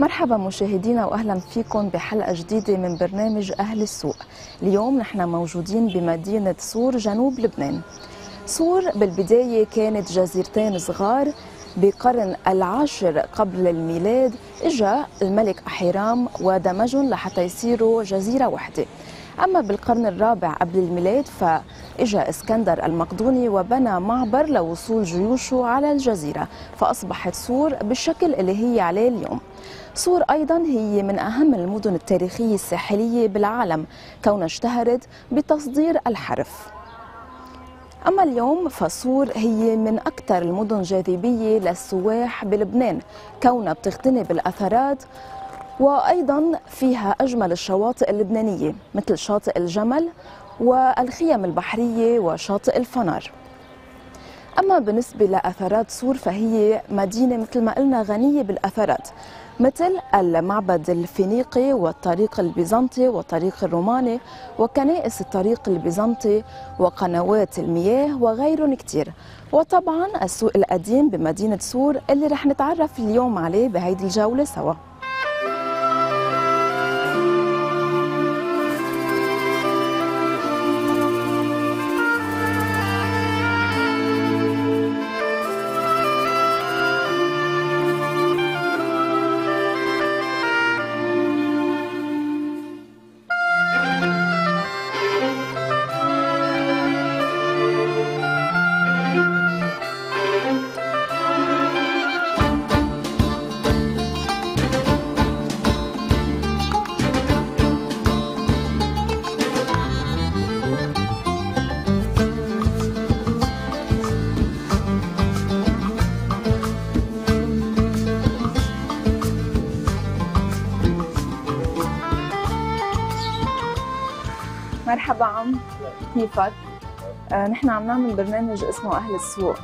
مرحبا مشاهدينا واهلا فيكم بحلقة جديدة من برنامج أهل السوق. اليوم نحن موجودين بمدينة صور جنوب لبنان. صور بالبداية كانت جزيرتين صغار بقرن العاشر قبل الميلاد إجا الملك احيرام ودمجهم لحتى يصيروا جزيرة واحدة. أما بالقرن الرابع قبل الميلاد فإجا إسكندر المقدوني وبنى معبر لوصول جيوشه على الجزيرة فأصبحت صور بالشكل اللي هي عليه اليوم. صور أيضا هي من أهم المدن التاريخية الساحلية بالعالم كونها اشتهرت بتصدير الحرف أما اليوم فصور هي من أكثر المدن جاذبية للسواح بلبنان كونها بتغتني بالأثرات وأيضا فيها أجمل الشواطئ اللبنانية مثل شاطئ الجمل والخيم البحرية وشاطئ الفنار. أما بالنسبة لأثرات صور فهي مدينة مثل ما قلنا غنية بالأثرات مثل المعبد الفينيقي والطريق البيزنطي والطريق الروماني وكنائس الطريق البيزنطي وقنوات المياه وغيرهم كتير. وطبعا السوق القديم بمدينة سور اللي رح نتعرف اليوم عليه بهيدي الجولة سوا. مرحبا عم. كيفك؟ آه نحن عم نعمل برنامج اسمه أهل السوق.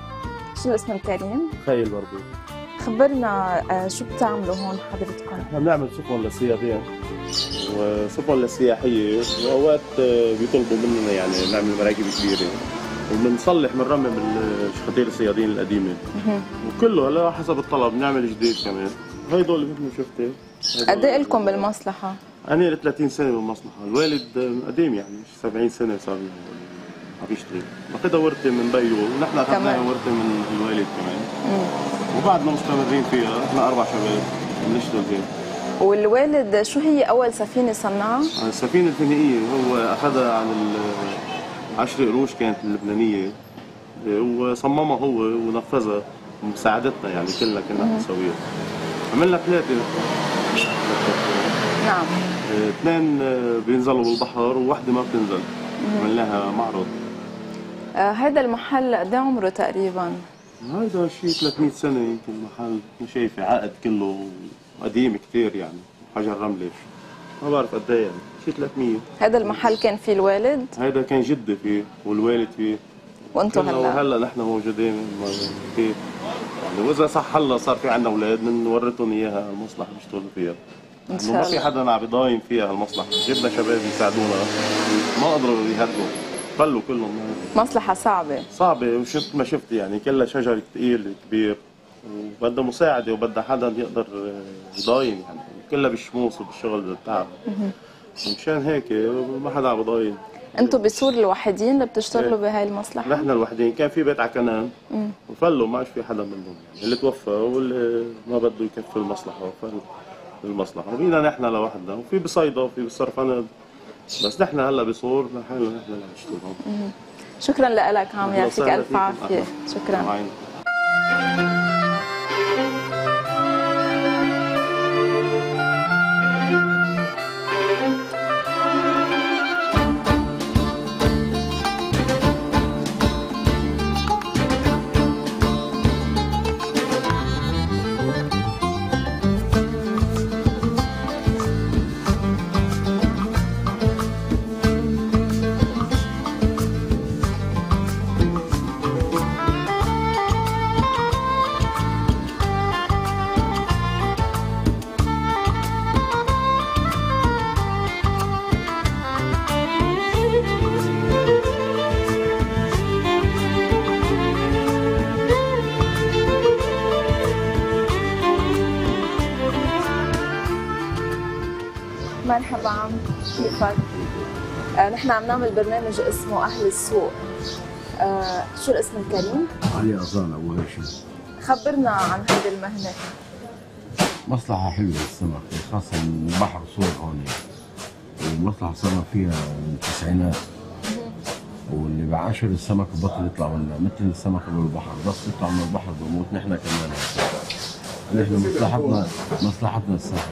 شو الاسم الكريم؟ خيل برضه خبرنا آه شو بتعملوا هون حضرتكم؟ إحنا بنعمل سفن للصيادين وسفن للسياحية وأوقات آه، بيطلبوا مننا يعني نعمل مراكب كبيرة. وبنصلح بنرمم الشخاتير الصيادين القديمة. وكله هلا حسب الطلب بنعمل جديد كمان. هيدول مثل ما شفتي. قد إيه لكم بالمصلحة؟ أنا لي 30 سنة بالمصلحة الوالد آه، قديم يعني 70 سنة صار له عم يشتغل. أخذها ورثة من بيو. ونحن أخذناها كمان. ورثة من الوالد كمان. مم. وبعدنا مستمرين فيها إحنا أربع شباب بنشتغل فيها. والوالد شو هي أول سفينة صنعها؟ السفينة الفينيقية هو أخذها عن ال- عشر قروش كانت اللبنانية. وصممها هو ونفذها ومساعدتنا يعني كلنا كنا نسويها عملنا ثلاثة. نعم. آه، اثنين آه، بينزلوا بالبحر وواحدة ما بتنزل. عملناها معرض آه هذا المحل قد إيه عمره تقريبا؟ هذا شيء 300 سنة يمكن محل شايفة عقد كله قديم كثير يعني حجر رملة. ما بعرف قد إيه يعني شيء 300 هذا المحل كان فيه الوالد؟ هيدا كان جدي فيه والوالد فيه. وأنتم هلا؟ وهلا نحن موجودين فيه يعني وإذا صح هلا صار في عندنا أولاد بنورثهم إياها المصلحه بيشتغلوا فيها. إن شاء ما في الله. حدا عم بيضاين فيها المصلحة. جبنا شباب يساعدونا. ما قدروا يهدوا. فلوا كلهم. مصلحة صعبة. صعبة. وشفت ما شفت يعني كلها شجر ثقيل كبير. وبدها مساعدة وبدها حدا يقدر يضاين يعني. كلها بالشموس وبالشغل بالتعب مشان هيك ما حدا عم بضاين أنتم بسور الوحيدين اللي بتشتغلوا إيه. بهاي المصلحة؟ نحن الوحيدين. كان في بيت على كنان. وفلوا. ما عادش في حدا منهم. يعني اللي توفى واللي ما بده يكفي المصلحة. فل المصلحة. وبينا نحن لوحدنا وفي بصيدا وفي بالصرفند بس نحن هلأ بصور لحالنا نحن اللي نشتغل شكرا لك عم يعطيك. عافية. أهلا. شكرا. معين. مرحبا عم كيفك؟ آه نحن عم نعمل برنامج اسمه أهل السوق. آه شو الاسم الكريم؟ علي أصالة أول شيء خبرنا عن هيدي المهنة. مصلحة حلوة للسمك خاصة من البحر صور هون. والمصلحة صارنا فيها من التسعينات. واللي بعاشر السمك بطل يطلع منا مثل السمك بالبحر بس يطلع من البحر بموت نحن كمان نحن مصلحتنا مصلحتنا السمك.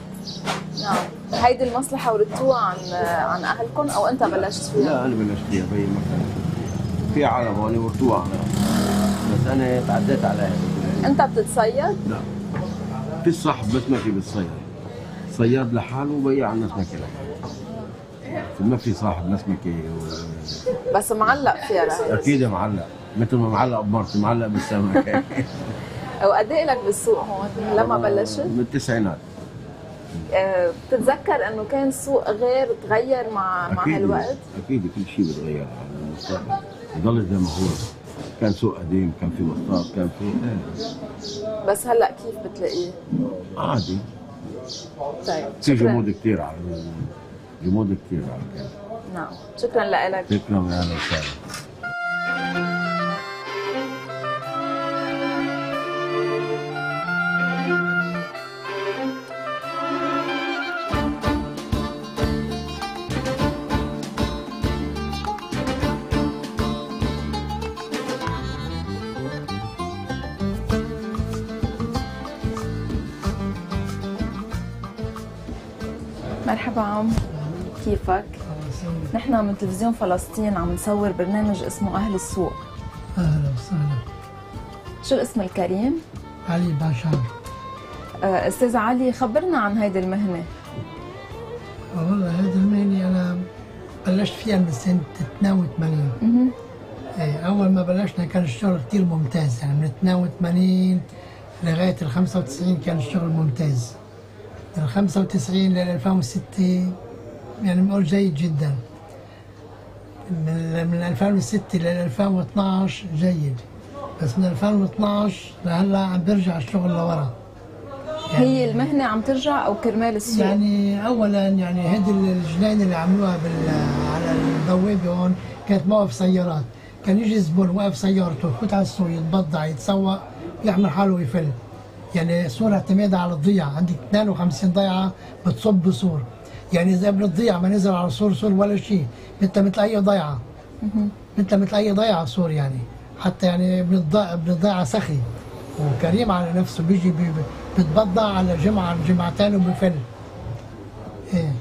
هيدي المصلحة ورثتوها عن عن أهلكم أو أنت بلشت فيها؟ لا أنا بلشت فيها بي ما في عالم هون ورثوها عنها بس أنا تعديت عليها أنت بتتصيد؟ لا. في صاحب مسمكي بالصيد صياد لحاله وبيع الناس مكي ما في صاحب مسمكي و... بس معلق فيها رح أكيد معلق. مثل ما معلق بمرتي معلق بالسمك. وقد إيه لك بالسوق هون لما بلشت؟ من التسعينات. آه، بتتذكر إنه كان السوق غير تغير مع مع هالوقت؟ أكيد كل شيء بتغير. على المستقبل يضل زي ما هو. كان سوق قديم كان في وسطات كان في إيه. بس هلأ كيف بتلاقيه؟ عادي. طيب في جمود كثير على جمود كثير على الكلام. نعم. شكرا لك. شكرا يا أهلا وسهلا. مرحبا عم. كيفك؟ نحن من تلفزيون فلسطين عم نصور برنامج اسمه أهل السوق. أهلا وسهلا. شو الاسم الكريم؟ علي باشار آه، أستاذ علي خبرنا عن هيدي المهنة. والله هذا المهنة أنا بلشت فيها من سنة 82 مهم. إيه، أول ما بلشنا كان الشغل كتير ممتاز. يعني من 82 لغاية ال 95 كان الشغل ممتاز. من 95 لل 2006 يعني بنقول جيد جدا. من من 2006 لل 2012 جيد. بس من 2012 لهلأ عم برجع الشغل لورا. هي المهنة عم ترجع أو كرمال السوق؟ يعني اولا يعني هذه الجنين اللي عملوها بال على البوابه هون كانت موقف سيارات. كان يجي زبون واقف سيارته يفوت على السوق يتبضع يتسوق يعمل حاله ويفل. يعني صور اعتمادها على الضيعه عندك 52 ضيعه بتصب بصور. يعني إذا الضيعه ما نزل على صور صور ولا شيء مثل مثل أي ضيعه مثل مثل أي ضيعه صور يعني. حتى يعني ابن الضيعه ابن الضيعه سخي. وكريم على نفسه بيجي بي- بيتبضع على جمعه جمعتين وبيفل إيه.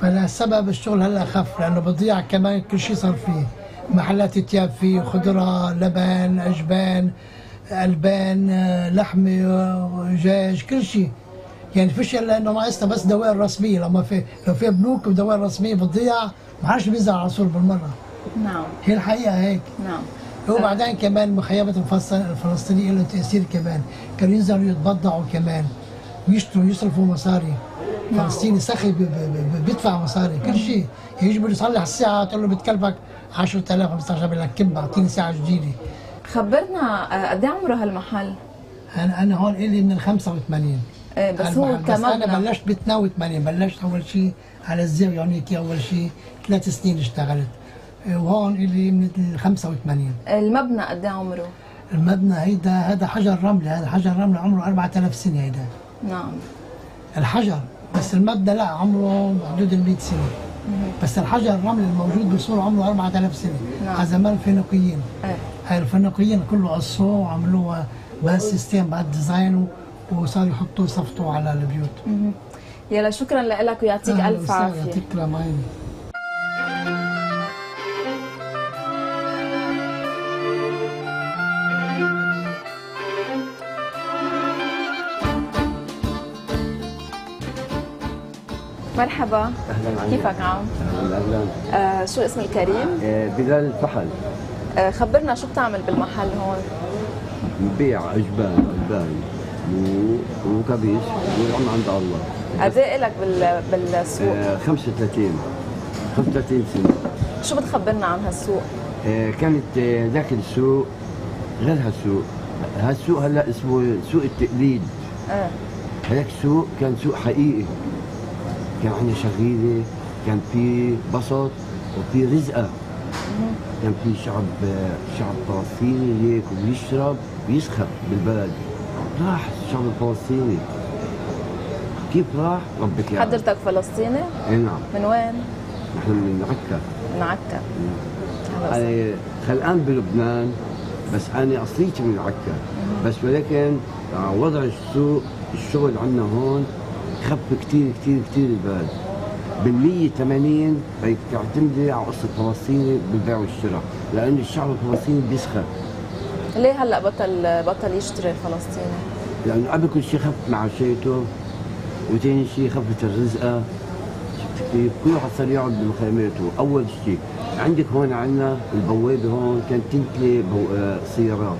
فلسبب الشغل هلا خف لأنه بضيع كمان كل شيء صار فيه. محلات تياب فيه خضرة لبن اجبان ألبان آه، دجاج كل شيء. يعني فيش إلا إنه ناقصنا بس دوائر رسمية. لما في لو في بنوك ودوائر رسمية بتضيع ما بينزل على السور بالمرة. نعم. هي الحقيقة هيك. نعم. وبعدين كمان مخيمات الفلسطين- الفلسطينيين له تأثير كمان. كانوا ينزلوا يتبضعوا كمان. ويشتروا يصرفوا مصاري. فلسطيني سخي بي- بي- بي- بيدفع مصاري. كل شيء. يجي بده يصلح الساعة تقول له بتكلفك 10000 15000 بقول لك كم اعطيني ساعة جديدة. خبرنا آه، قد إيه عمره هالمحل؟ أنا أنا هون إلي من ال 85 آه، بس هو. بس أنا بلشت ب 82 بلشت أول شيء على الزاويه هونيك أول شيء ثلاث سنين اشتغلت. وهون إلي من ال 85 المبنى قد إيه عمره؟ المبنى هيدا هذا حجر رملي هذا حجر رملي عمره 4000 سنة هيدا. نعم. الحجر. بس المبنى لا عمره بحدود ال 100 سنة. بس الحجر الرملي الموجود بصور عمره 4000 سنة. نعم. على زمان الفينيقيين إيه. هاي الفينيقيين كله قصوه وعملوه بهال system بهال design وصاروا يحطوا صفطوا على البيوت. يلا شكرا لك ويعطيك ألف عافية. يعطيك كرام مرحبا. أهلا عنك كيفك عم؟ أهلا أهلا آه شو اسم الكريم؟ آه، بلال الفحل آه خبرنا شو بتعمل بالمحل هون؟ نبيع اجبان البان و- وكبيس والعم عند الله. قد إيه لك بال... بالسوق؟ آه، 35 35 سنة. شو بتخبرنا عن هالسوق؟ آه، كانت آه، ذاك السوق غير هالسوق. هالسوق هلأ اسمه سوق التقليد. إيه هذاك السوق كان سوق حقيقي. كان عندنا شغيلة كان في بسط وفي رزقة. كان في شعب شعب فلسطيني هيك وبيشرب بيسخر بالبلد. راح الشعب الفلسطيني. كيف راح؟ ربك يعلم حضرتك فلسطيني؟ اي نعم. من وين؟ نحن من عكا. من عكا. وسهلا. أنا خلقان بلبنان بس أنا أصليتي من عكا. بس ولكن آه، وضع السوق الشغل عندنا هون خف كثير كثير كثير البلد. بال 180 بدك تعتمدي على قصة فلسطيني بالبيع والشراء لأن الشعب الفلسطيني بيسخر ليه هلأ بطل بطل يشتري الفلسطيني لأنه قبل كل شيء خف معاشاته وثاني شيء خفت الرزقة. شفت كيف؟ كل واحد صار يقعد بمخيماته. أول شيء عندك هون عندنا البوابة هون كانت تنتلي. آه، سيارات.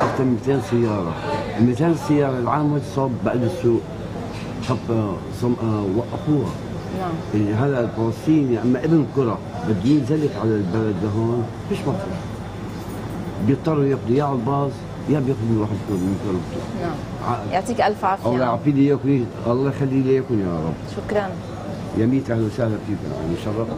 أكثر من 200 سيارة. ال 200 سيارة العام صاب بقلب السوق خف آه، صم... آه، وقفوها نعم. اللي هلا الفلسطيني أما ابن كره بده ينزلك على البلد لهون فيش مفر بيضطروا ياخذوا يا على الباص يا بياخذوا واحد من طلبته نعم. يعطيك ألف عافية. الله. يعافي لي اياكم الله يخلي لي اياكم يا رب. شكرا. يا ميت أهلا وسهلا فيكم يعني شرف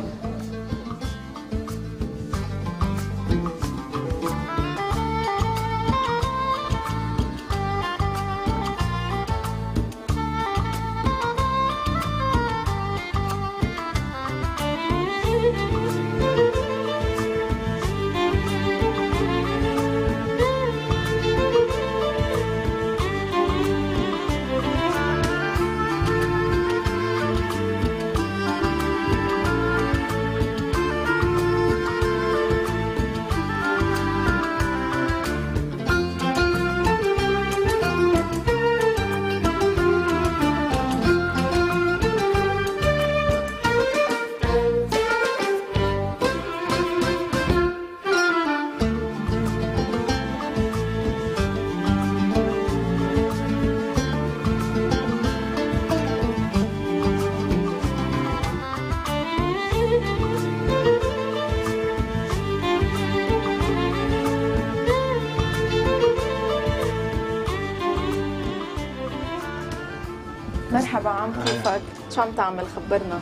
شو عم تعمل؟ خبرنا.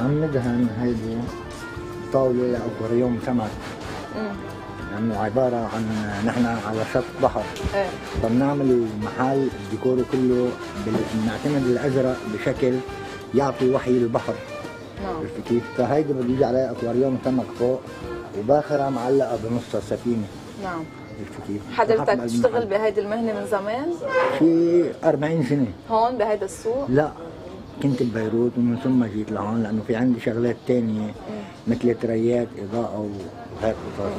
عم ندهن هيدي طاولة لأكواريوم سمك امم يعني عبارة عن نحن على شط بحر. إيه. فبنعمل المحل ديكوره كله بنعتمد الأزرق بشكل يعطي وحي البحر. نعم. عرفت كيف؟ فهيدي بيجي عليها أكواريوم سمك فوق وباخرها معلقة بنص السفينة. نعم. كيف؟ حضرتك بتشتغل. بهيدي المهنة من زمان؟ في 40 سنة. هون بهيدا السوق؟ لا. كنت ببيروت ومن ثم جيت لهون لأنه في عندي شغلات تانية مثل تريات إضاءة وهيك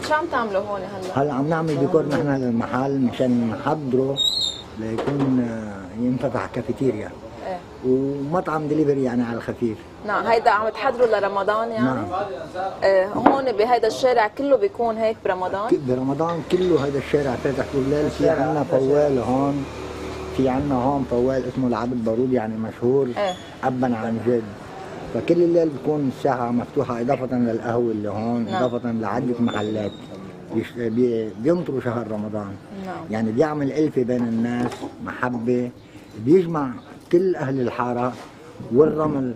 شو عم تعملوا هون هلأ؟ هلأ عم نعمل ديكور نحن للمحل مشان نحضره ليكون آه، ينفتح كافيتيريا. إيه. ومطعم دليفري يعني على الخفيف. نعم هيدا عم تحضروا لرمضان يعني؟ نعم. إيه هون بهيدا الشارع كله بيكون هيك برمضان؟ برمضان كله هذا الشارع فاتح طول الليل في عنا فوال هون. في عنا هون فوال اسمه العبد بارود يعني مشهور إيه. أبا عن جد. فكل الليل بتكون الساحة مفتوحة إضافة للقهوة اللي هون نعم. إضافة لعدة محلات. بينطروا شهر رمضان. نعم. يعني بيعمل ألفة بين الناس محبة. بيجمع كل أهل الحارة والرمل.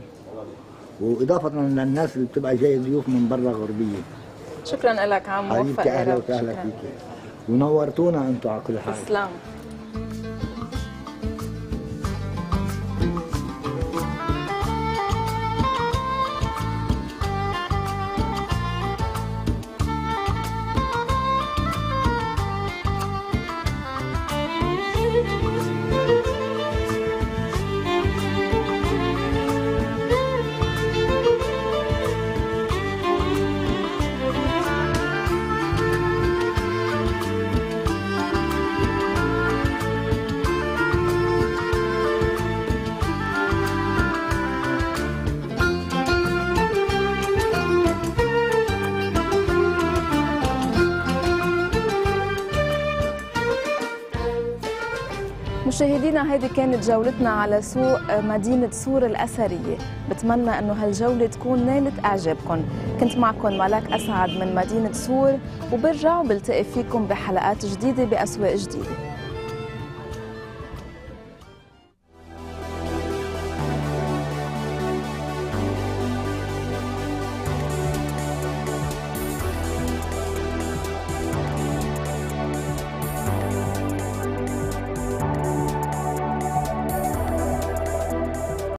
وإضافة للناس اللي بتبقى جاي ضيوف من برا غربية. شكرا لك عم موفق حبيبتي أهلا. وسهلا. فيك. ونورتونا أنتوا على كل حال. تسلم. مشاهدينا هذه كانت جولتنا على سوق مدينة سور الأثرية بتمنى أنه هالجولة تكون نالت إعجابكم. كنت معكم ملاك أسعد من مدينة سور وبرجع وبلتقي فيكم بحلقات جديدة بأسواق جديدة.